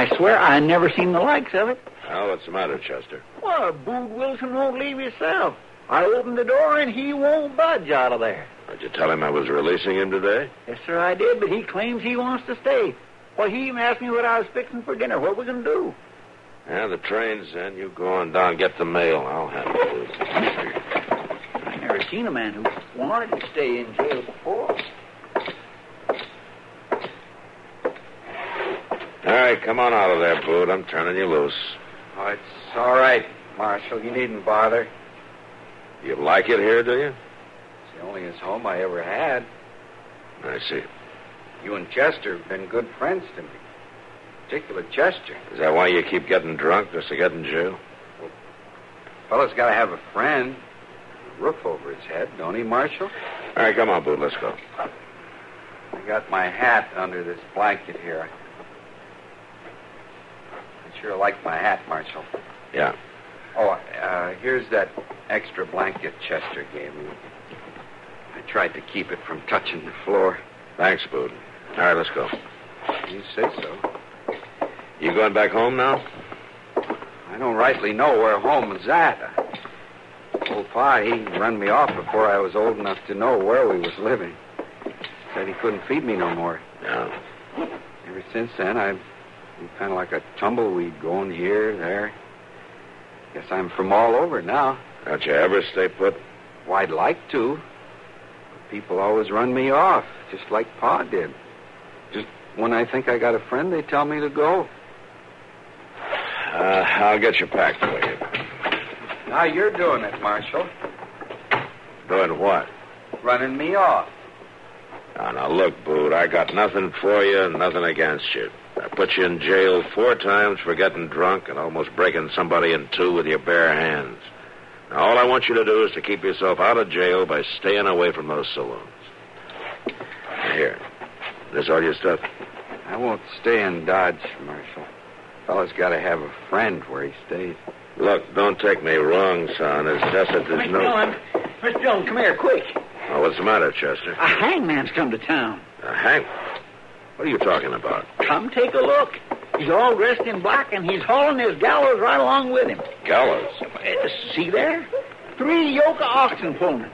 I swear I never seen the likes of it. Well, what's the matter, Chester? Well, Bood Wilson won't leave himself. I opened the door and he won't budge out of there. Did you tell him I was releasing him today? Yes, sir, I did, but he claims he wants to stay. Well, he even asked me what I was fixing for dinner. What we going to do? Yeah, the train's in. You go on down, get the mail. I'll handle it. I never seen a man who wanted to stay in jail before. All right, come on out of there, Boot. I'm turning you loose. Oh, it's all right, Marshal. You needn't bother. You like it here, do you? It's the only home I ever had. I see. You and Chester have been good friends to me. Particular Chester. Is that why you keep getting drunk just to get in jail? Well fellow's got to have a friend. A roof over his head, don't he, Marshal? All right, come on, Boot. Let's go. I got my hat under this blanket here. Sure like my hat, Marshal. Yeah. Oh, uh, here's that extra blanket Chester gave me. I tried to keep it from touching the floor. Thanks, Boot. All right, let's go. You say so. You going back home now? I don't rightly know where home is at. Old Pa, he run me off before I was old enough to know where we was living. Said he couldn't feed me no more. Yeah. Ever since then, I've kind of like a tumbleweed going here, there. Guess I'm from all over now. Don't you ever stay put? Well, I'd like to. But people always run me off, just like Pa did. Just when I think I got a friend, they tell me to go. Uh, I'll get you packed for you. Now you're doing it, Marshal. Doing what? Running me off. Now, now, look, Boot, I got nothing for you and nothing against you. I put you in jail four times for getting drunk and almost breaking somebody in two with your bare hands. Now, all I want you to do is to keep yourself out of jail by staying away from those saloons. Here. This all your stuff? I won't stay in Dodge, Marshal. Fellow's got to have a friend where he stays. Look, don't take me wrong, son. It's just that there's Mr. no... Dillon, Mr. Dillon, come here, quick. Oh, what's the matter, Chester? A hangman's come to town. A Hank, what are you talking about? Come take a look. He's all dressed in black, and he's hauling his gallows right along with him. Gallows. Uh, See there? Three yoke of oxen pulling it.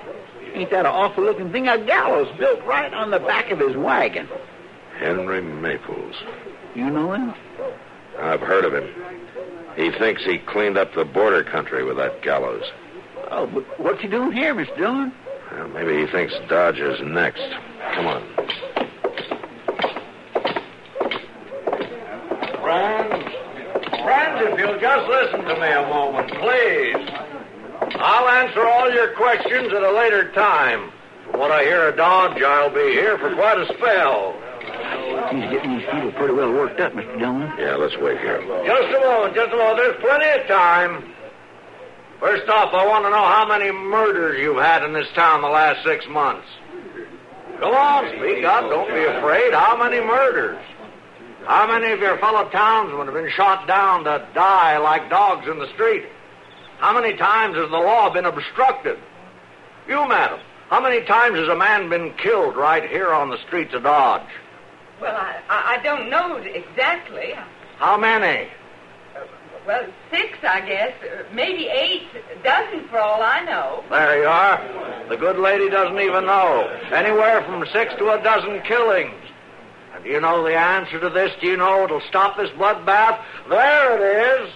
Ain't that an awful looking thing? A gallows built right on the back of his wagon. Henry Maples. You know him? I've heard of him. He thinks he cleaned up the border country with that gallows. Oh, but what's he doing here, Mr. Dillon? Well, maybe he thinks Dodge is next. Come on. Friends, friends, if you'll just listen to me a moment, please. I'll answer all your questions at a later time. From what I hear of Dodge, I'll be here for quite a spell. He's getting these people pretty well worked up, Mr. Dillon. Yeah, let's wait here. Just a moment, just a moment. There's plenty of time. First off, I want to know how many murders you've had in this town the last six months. Come on, speak up. Don't be afraid. How many murders? How many of your fellow townsmen have been shot down to die like dogs in the street? How many times has the law been obstructed? You, madam, how many times has a man been killed right here on the streets of Dodge? Well, I, I don't know exactly. How many? Well, six, I guess. Maybe eight, a dozen for all I know. There you are. The good lady doesn't even know. Anywhere from six to a dozen killings. And do you know the answer to this? Do you know it'll stop this bloodbath? There it is.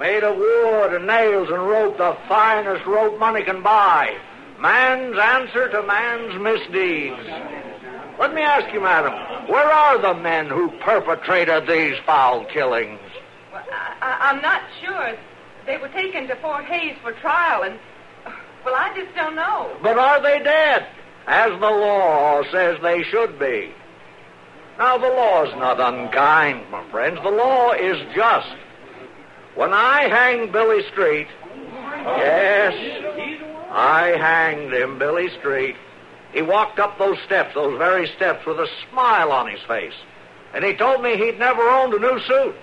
Made of wood and nails and rope, the finest rope money can buy. Man's answer to man's misdeeds. Let me ask you, madam, where are the men who perpetrated these foul killings? Well, I, I'm not sure. They were taken to Fort Hays for trial, and, well, I just don't know. But are they dead? As the law says they should be. Now, the law's not unkind, my friends. The law is just. When I hanged Billy Street, yes, I hanged him, Billy Street. He walked up those steps, those very steps, with a smile on his face. And he told me he'd never owned a new suit.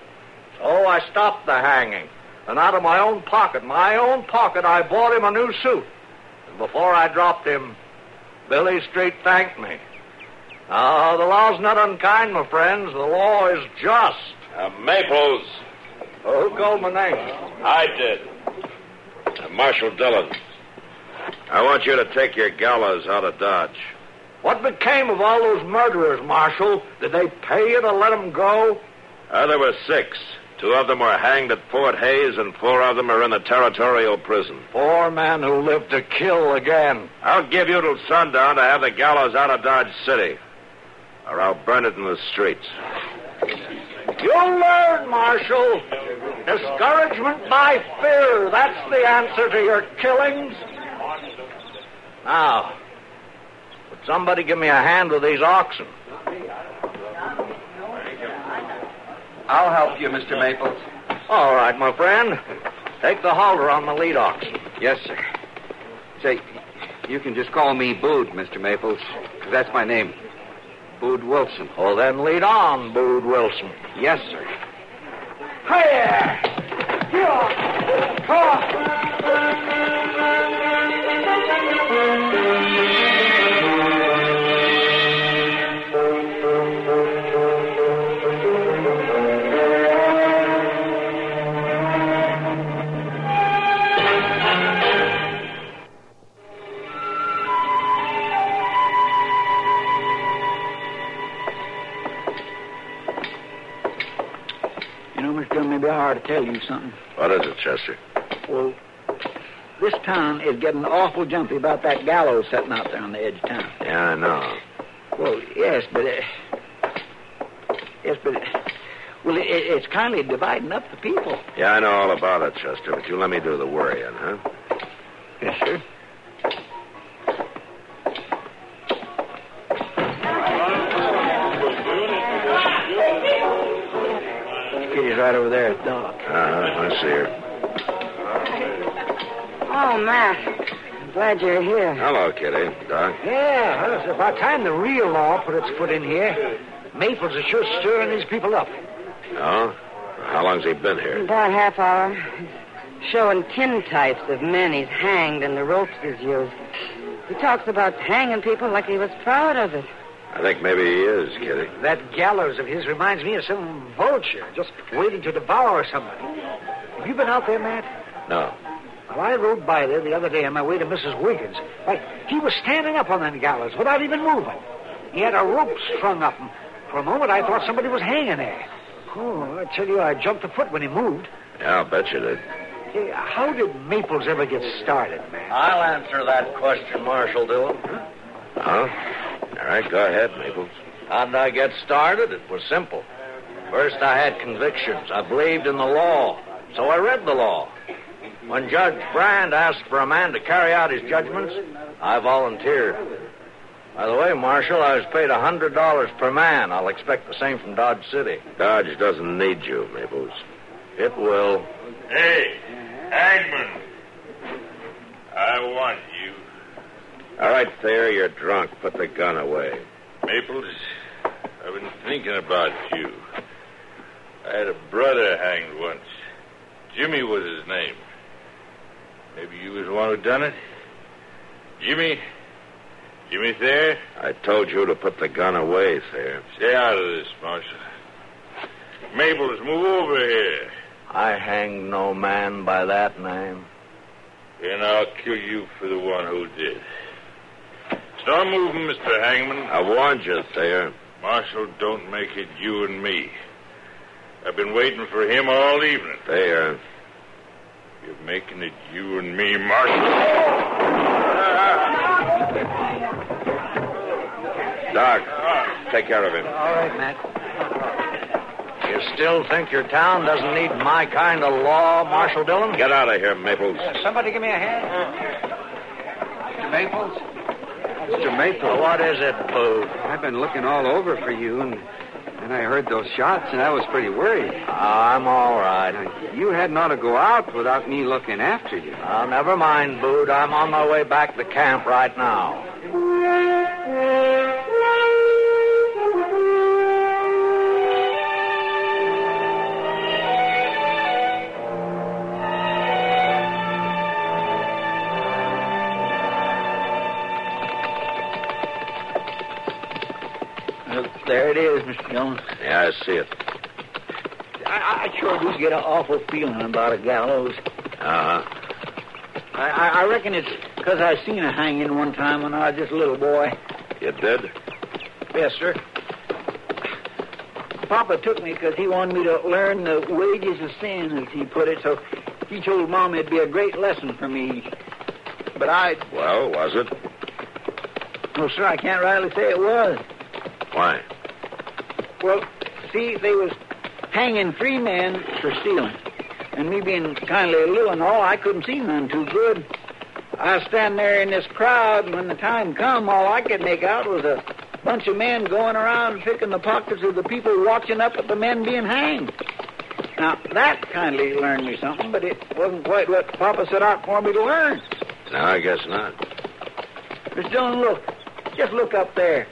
So I stopped the hanging. And out of my own pocket, my own pocket, I bought him a new suit. And before I dropped him, Billy Street thanked me. Now, the law's not unkind, my friends. The law is just. Uh, Maples. Oh, who called my name? I did. Uh, Marshal Dillon. I want you to take your gallows out of Dodge. What became of all those murderers, Marshal? Did they pay you to let them go? Uh, there were six. Two of them were hanged at Fort Hays, and four of them are in the territorial prison. Four men who lived to kill again. I'll give you till sundown to have the gallows out of Dodge City, or I'll burn it in the streets. You'll learn, Marshal. Discouragement by fear. That's the answer to your killings. Now, would somebody give me a hand with these oxen? I'll help you, Mr. Maples. All right, my friend. Take the halter on the lead oxen. Yes, sir. Say, you can just call me Bood, Mr. Maples, 'cause that's my name. Bood Wilson. Well, then lead on, Bood Wilson. Yes, sir. Hiya! Here! Come Dillon, maybe I ought to tell you something. What is it, Chester? Well, this town is getting awful jumpy about that gallows setting out there on the edge of town. Yeah, I know. Well, yes, but uh, yes, but uh, well, it, it's kind of dividing up the people. Yeah, I know all about it, Chester, but you let me do the worrying, huh? Yes, sir. Over there at the. Uh-huh, I see her. Oh, Matt. I'm glad you're here. Hello, Kitty. Doc. Yeah, well, it's about time the real law put its foot in here. Maples is sure stirring these people up. Oh? How long's he been here? About a half hour. Showing showing tintypes of men he's hanged and the ropes he's used. He talks about hanging people like he was proud of it. I think maybe he is, Kitty. That gallows of his reminds me of some vulture just waiting to devour somebody. Have you been out there, Matt? No. Well, I rode by there the other day on my way to Mrs. Wiggins. Why, he was standing up on that gallows without even moving. He had a rope strung up, and for a moment I thought somebody was hanging there. Oh, I tell you, I jumped a foot when he moved. Yeah, I'll bet you did. Hey, how did Maples ever get started, man? I'll answer that question, Marshal Dillon. Huh? All right, go ahead, Maples. How'd I get started? It was simple. First, I had convictions. I believed in the law, so I read the law. When Judge Brand asked for a man to carry out his judgments, I volunteered. By the way, Marshal, I was paid a $100 per man. I'll expect the same from Dodge City. Dodge doesn't need you, Maples. It will. Hey, Hangman. I want you. All right, Thayer, you're drunk. Put the gun away. Maples, I've been thinking about you. I had a brother hanged once. Jimmy was his name. Maybe you was the one who done it? Jimmy? Jimmy Thayer? I told you to put the gun away, Thayer. Stay out of this, Marshal. Maples, move over here. I hanged no man by that name. Then I'll kill you for the one who did. Start moving, Mr. Hangman. I warned you, Thayer. Marshal, don't make it you and me. I've been waiting for him all evening. Thayer. You're making it you and me, Marshal. Doc, take care of him. All right, Matt. You still think your town doesn't need my kind of law, Marshal Dillon? Get out of here, Maples. Uh, somebody give me a hand. Mr. Maples? Mr. Maple, What is it, Boo? I've been looking all over for you, and, and I heard those shots, and I was pretty worried. I'm all right. Now, you hadn't ought to go out without me looking after you. Uh, never mind, Bood. I'm on my way back to camp right now. Dillon. Yeah, I see it. I, I sure do get an awful feeling about a gallows. Uh-huh. I, I, I reckon it's because I seen a hanging one time when I was just a little boy. You did? Yes, sir. Papa took me because he wanted me to learn the wages of sin, as he put it. So he told Mom it'd be a great lesson for me. But I, Well, was it? no, sir, I can't rightly say it was. Why? Well, see, they was hanging three men for stealing. And me being kindly little and all, I couldn't see none too good. I stand there in this crowd, and when the time come, all I could make out was a bunch of men going around picking the pockets of the people watching up at the men being hanged. Now, that kindly learned me something, but it wasn't quite what Papa set out for me to learn. No, I guess not. Miss Dillon, look. Just look up there.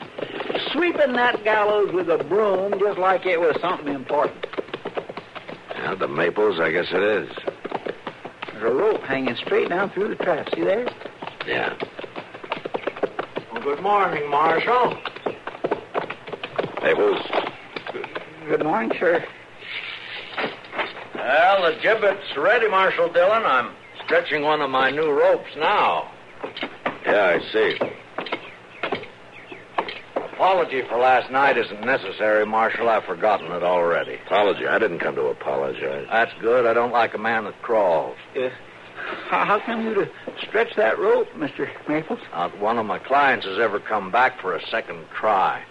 Sweeping that gallows with a broom just like it was something important. Yeah, the Maples, I guess it is. There's a rope hanging straight down through the trap. See there? Yeah. Well, good morning, Marshal. Maples, Good morning, sir. Well, the gibbet's ready, Marshal Dillon. I'm stretching one of my new ropes now. yeah, I see. Apology for last night isn't necessary, Marshal. I've forgotten it already. Apology. I didn't come to apologize. That's good. I don't like a man that crawls. Uh, how, how come you to stretch that rope, Mr. Maples? Not one of my clients has ever come back for a second try.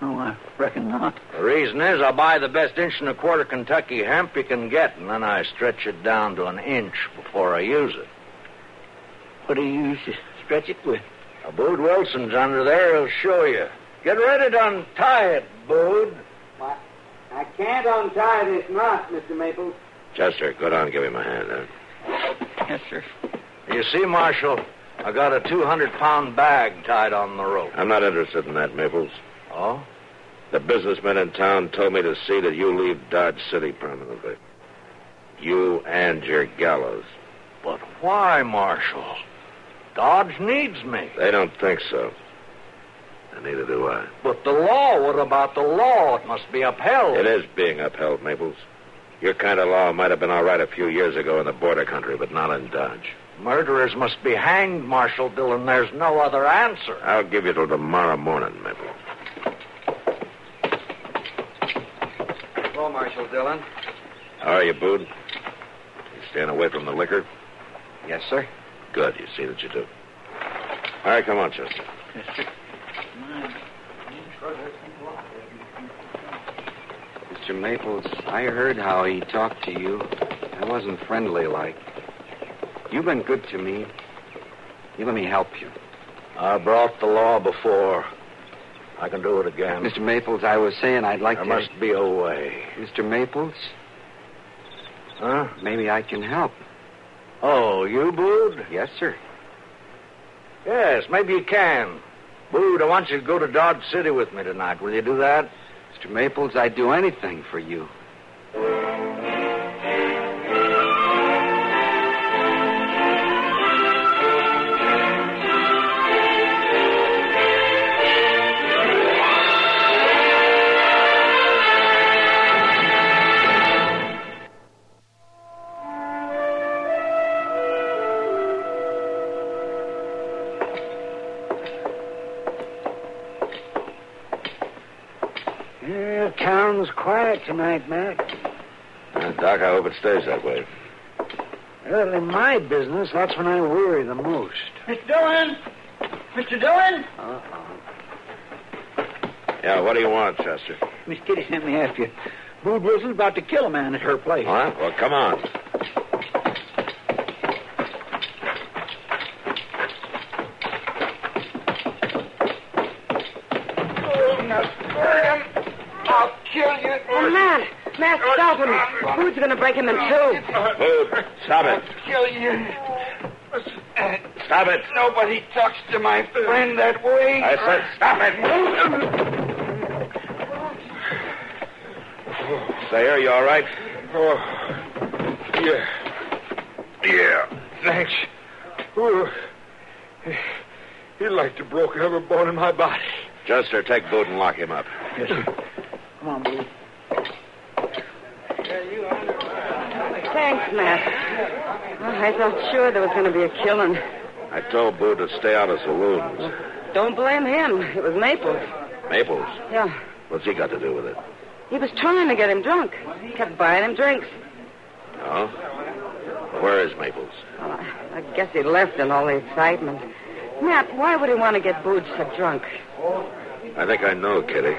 No, I reckon not. The reason is I buy the best inch and a quarter Kentucky hemp you can get, and then I stretch it down to an inch before I use it. What do you use to stretch it with? Now, Bood Wilson's under there. He'll show you. Get ready to untie it, Bood. I can't untie this knot, Mr. Maples. Chester, go down and give him a hand. Huh? Yes, sir. You see, Marshal, I got a 200-pound bag tied on the rope. I'm not interested in that, Maples. Oh? The businessmen in town told me to see that you leave Dodge City permanently. You and your gallows. But why, Marshal? Dodge needs me. They don't think so. And neither do I. But the law, what about the law? It must be upheld. It is being upheld, Maples. Your kind of law might have been all right a few years ago in the border country, but not in Dodge. Murderers must be hanged, Marshal Dillon. There's no other answer. I'll give you till tomorrow morning, Maples. Hello, Marshal Dillon. How are you, Bood? You staying away from the liquor? Yes, sir. Good. You see that you do. All right, come on, Chester. Yes, sir. Mr. Maples, I heard how he talked to you. I wasn't friendly like. You've been good to me. You let me help you. I brought the law before. I can do it again. Mr. Maples, I was saying I'd like there to. must be a way. Mr. Maples, Huh? maybe I can help. Oh, you, Bood? Yes, sir. Yes, maybe you can. Bood, I want you to go to Dodge City with me tonight. Will you do that? Mr. Maples, I'd do anything for you. Tonight, Matt. Uh, Doc, I hope it stays that way. Well, in my business, that's when I worry the most. Mr. Dillon! Mr. Dillon! Uh-oh. Yeah, what do you want, Chester? Miss Kitty sent me after you. Bood Wilson's about to kill a man at her place. What? Well, come on. I'll kill you. Oh, Matt! Matt, stop him. Who's going to break him in two? Bood, stop it. Kill you. Stop it. Nobody talks to my friend that way. I said stop it. Sayer, you all right? Oh, yeah. Yeah, thanks. He'd like to broke every bone in my body. Chester, take Bood and lock him up. Yes, sir. Come on, Bood. Matt. I thought sure there was going to be a killing. I told Bood to stay out of saloons. Don't blame him. It was Maples. Maples, Yeah. what's he got to do with it? He was trying to get him drunk. Kept buying him drinks. Oh? Where is Maples? Well, I, I guess he left in all the excitement. Matt, why would he want to get Booge so drunk? I think I know, Kitty.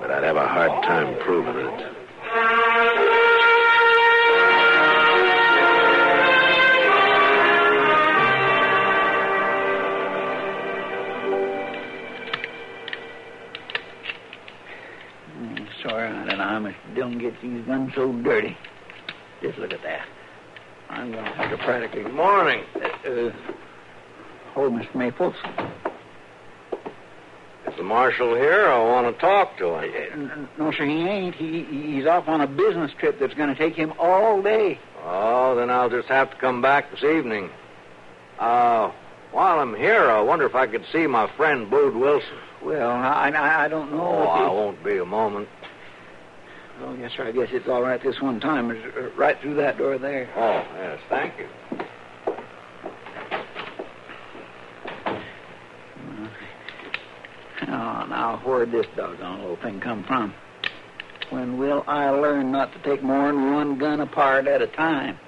But I'd have a hard time proving it. Dillon gets these guns so dirty. Just look at that. I'm going to have to practically... Good morning. Uh, uh, hold, Mr. Maples. Is the marshal here? I want to talk to Uh, him. n- no, sir, he ain't. He, he's off on a business trip that's going to take him all day. Oh, then I'll just have to come back this evening. Uh, while I'm here, I wonder if I could see my friend Bood Wilson. Well, I, I, I don't know. Oh, I won't be a moment. Oh, yes, sir. I guess it's all right this one time. It's uh, right through that door there. Oh, yes, thank you. Oh, now, where'd this doggone little thing come from? When will I learn not to take more than one gun apart at a time?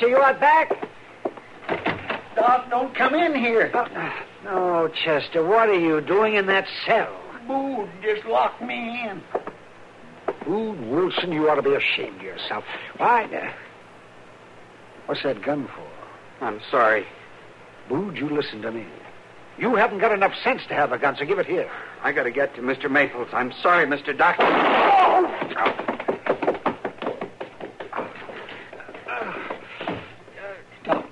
You out back? Doc, don't come in here. Uh, no, Chester, what are you doing in that cell? Bood just locked me in. Bood Wilson, you ought to be ashamed of yourself. Why? Uh, what's that gun for? I'm sorry. Bood, you listen to me. You haven't got enough sense to have a gun, so give it here. I got to get to Mr. Maples. I'm sorry, Mr. Doctor. Doc,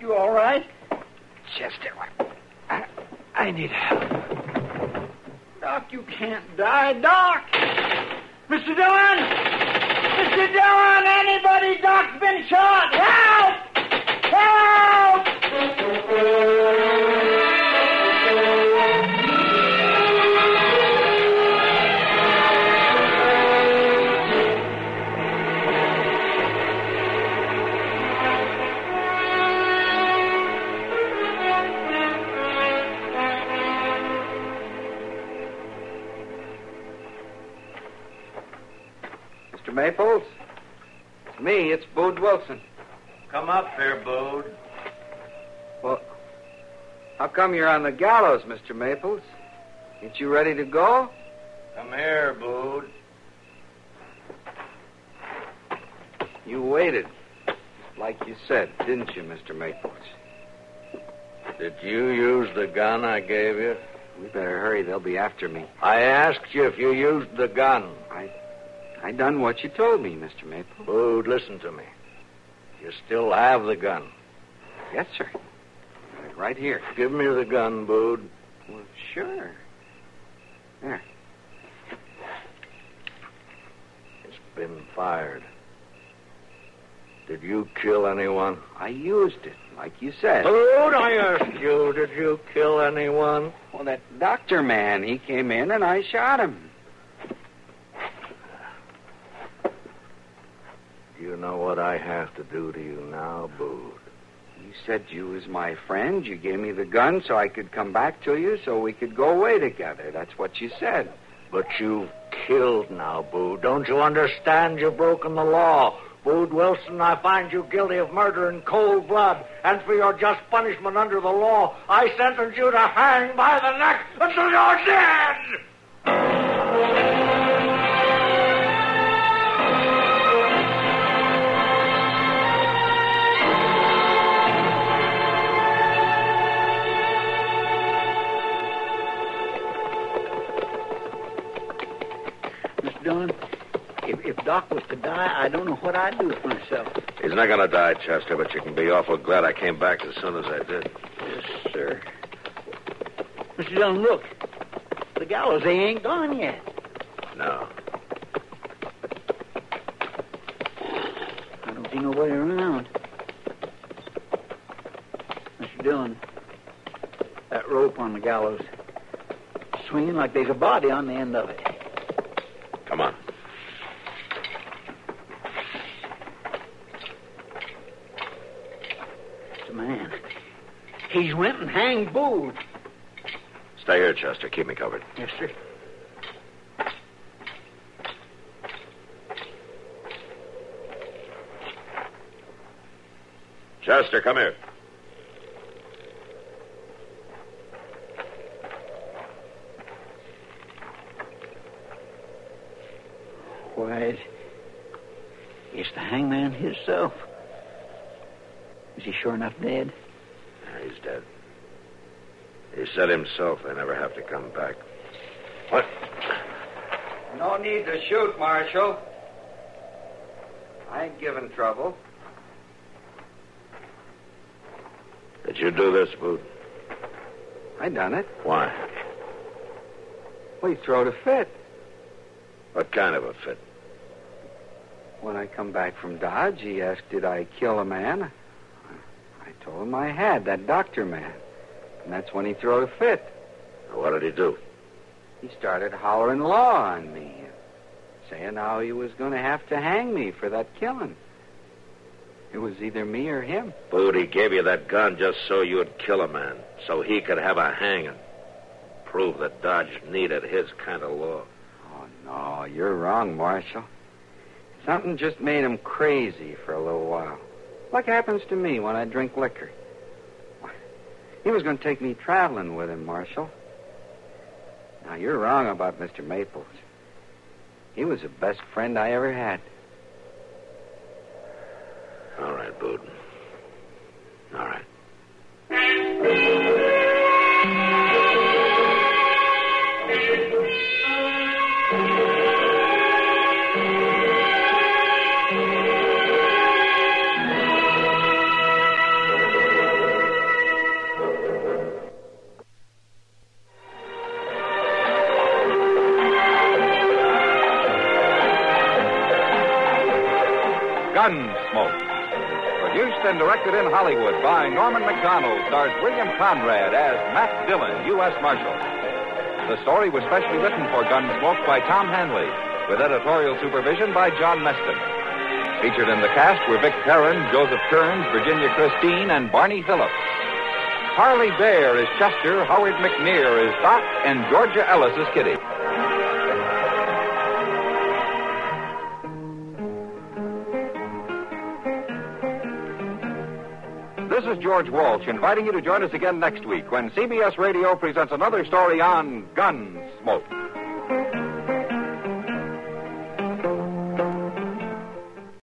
you all right? Chester, I, I need help. Doc, you can't die. Doc! Mr. Dillon! Mr. Dillon! Anybody? Doc's been shot! Help! Maples? It's me. It's Bood Wilson. Come up here, Bood. Well, how come you're on the gallows, Mr. Maples? Ain't you ready to go? Come here, Bood. You waited. Like you said, didn't you, Mr. Maples? Did you use the gun I gave you? We better hurry. They'll be after me. I asked you if you used the gun. I done what you told me, Mr. Maples. Bood, listen to me. You still have the gun. Yes, sir. Right here. Give me the gun, Bood. Well, sure. There. It's been fired. Did you kill anyone? I used it, like you said. Dude, I asked you, did you kill anyone? Well, that doctor man, he came in and I shot him. You know what I have to do to you now, Bood. You said you was my friend. You gave me the gun so I could come back to you so we could go away together. That's what you said. But you've killed now, Bood. Don't you understand? You've broken the law. Bood Wilson, I find you guilty of murder in cold blood. And for your just punishment under the law, I sentence you to hang by the neck until you're dead! Doc was to die, I don't know what I'd do with myself. He's not going to die, Chester, but you can be awful glad I came back as soon as I did. Yes, sir. Mr. Dillon, look. The gallows, they ain't gone yet. No. I don't see nobody around. Mr. Dillon, that rope on the gallows, swinging like there's a body on the end of it. Come on. It's a man. He's went and hanged Bood. Stay here, Chester. Keep me covered. Yes, sir. Chester, come here. Why, it's the hangman himself. Is he sure enough dead? Yeah, he's dead. He said himself they never have to come back. What? No need to shoot, Marshal. I ain't giving trouble. Did you do this, Boot? I done it. Why? Well, he throwed a fit. What kind of a fit? When I come back from Dodge, he asked, did I kill a man? I told him I had, that doctor man. And that's when he threw a fit. What did he do? He started hollering law on me, saying how he was going to have to hang me for that killing. It was either me or him. Boot, he gave you that gun just so you'd kill a man, so he could have a hanging. Prove that Dodge needed his kind of law. Oh, no, you're wrong, Marshal. Something just made him crazy for a little while. Like happens to me when I drink liquor. He was going to take me traveling with him, Marshal. Now, you're wrong about Mr. Maples. He was the best friend I ever had. Gunsmoke. Produced and directed in Hollywood by Norman Macdonnell, stars William Conrad as Matt Dillon, U.S. Marshal. The story was specially written for Gunsmoke by Tom Hanley, with editorial supervision by John Meston. Featured in the cast were Vic Perrin, Joseph Kearns, Virginia Christine, and Barney Phillips. Parley Baer is Chester, Howard McNear is Doc, and Georgia Ellis is Kitty. is George Walsh inviting you to join us again next week when CBS Radio presents another story on Gunsmoke.